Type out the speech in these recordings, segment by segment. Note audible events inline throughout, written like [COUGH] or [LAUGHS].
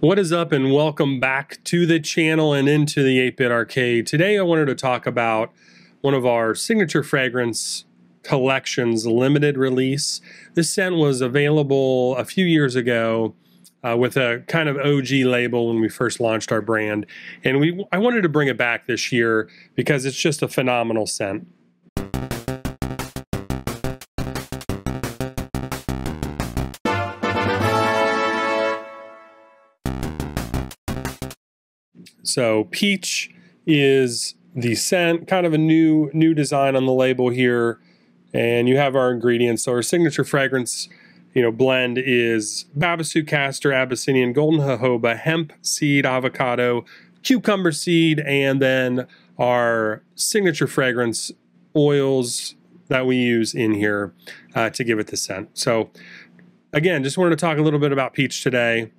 What is up, and welcome back to the channel and into the 8 Bit Arcade. Today, I wanted to talk about one of our signature fragrance collections limited release. This scent was available a few years ago uh, with a kind of OG label when we first launched our brand, and we I wanted to bring it back this year because it's just a phenomenal scent. So peach is the scent, kind of a new new design on the label here. And you have our ingredients. So our signature fragrance, you know, blend is Babassu castor, Abyssinian, golden jojoba, hemp seed, avocado, cucumber seed, and then our signature fragrance oils that we use in here uh, to give it the scent. So again, just wanted to talk a little bit about peach today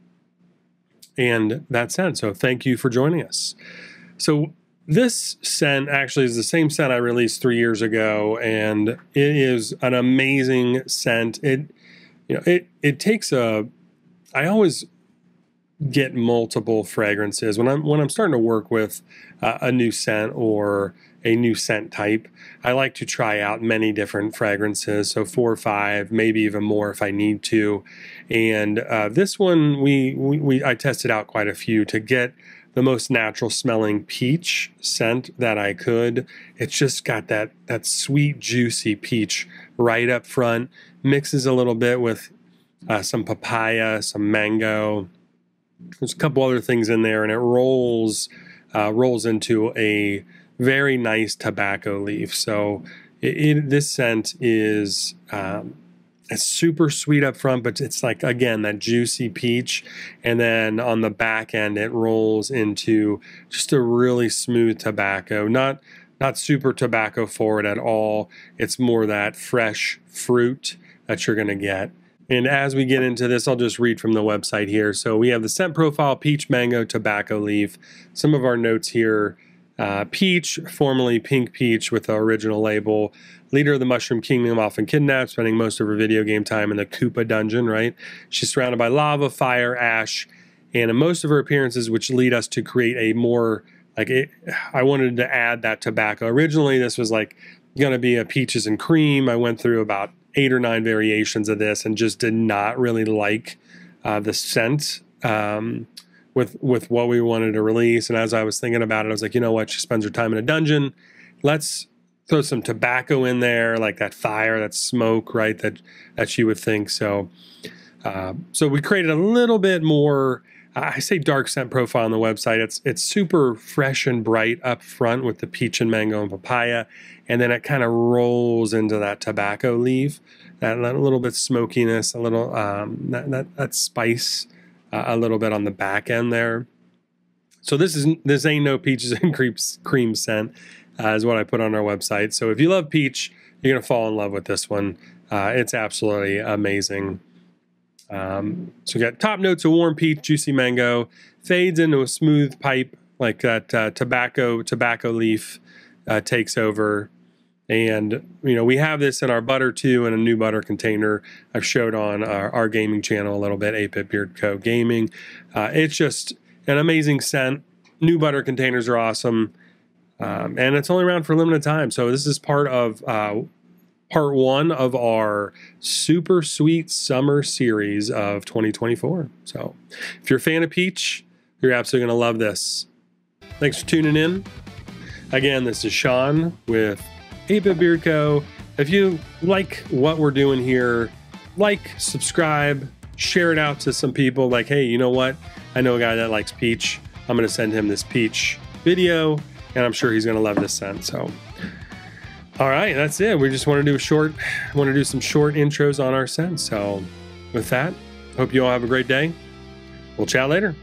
and that scent. So thank you for joining us. So this scent actually is the same scent I released three years ago, and it is an amazing scent. It, you know, it it takes a. I always get multiple fragrances when I'm when I'm starting to work with uh, a new scent or a new scent type. I like to try out many different fragrances, so four or five, maybe even more if I need to. And uh, this one, we, we, we I tested out quite a few to get the most natural smelling peach scent that I could. It's just got that that sweet, juicy peach right up front. Mixes a little bit with uh, some papaya, some mango. There's a couple other things in there, and it rolls uh, rolls into a very nice tobacco leaf. So it, it, this scent is um, it's super sweet up front, but it's like again that juicy peach, and then on the back end it rolls into just a really smooth tobacco. Not not super tobacco forward at all. It's more that fresh fruit that you're gonna get. And as we get into this, I'll just read from the website here. So we have the scent profile, peach, mango, tobacco leaf. Some of our notes here uh, Peach, formerly Pink Peach with the original label, leader of the Mushroom Kingdom, often kidnapped, spending most of her video game time in the Koopa dungeon, right? She's surrounded by lava, fire, ash, and in most of her appearances, which lead us to create a more, like, it, I wanted to add that tobacco. Originally, this was like going to be a peaches and cream. I went through about eight or nine variations of this and just did not really like uh, the scent. Um, with with what we wanted to release. And as I was thinking about it, I was like, you know what? She spends her time in a dungeon. Let's throw some tobacco in there, like that fire, that smoke, right? That that she would think. So, uh, so we created a little bit more. I say dark scent profile on the website. It's it's super fresh and bright up front with the peach and mango and papaya, and then it kind of rolls into that tobacco leaf, that, that little bit smokiness, a little um, that, that that spice a little bit on the back end there. So this is this ain't no peaches [LAUGHS] and cream scent, uh, is what I put on our website. So if you love peach, you're gonna fall in love with this one. Uh, it's absolutely amazing. Um, so we got top notes of warm peach, juicy mango, fades into a smooth pipe like that uh, tobacco tobacco leaf uh, takes over. And, you know, we have this in our butter too in a new butter container I've showed on our, our gaming channel a little bit, 8-Bit Beard Co. Gaming. Uh, it's just an amazing scent. New butter containers are awesome. Um, and it's only around for a limited time. So this is part of uh, part one of our super sweet summer series of 2024. So if you're a fan of peach, you're absolutely going to love this. Thanks for tuning in. Again, this is Shaun with 8-Bit Beard Co. If you like what we're doing here, like, subscribe, share it out to some people. Like, hey, you know what? I know a guy that likes peach. I'm going to send him this peach video, and I'm sure he's going to love this scent. So, all right, that's it. We just want to do a short, want to do some short intros on our scent. So, with that, hope you all have a great day. We'll chat later.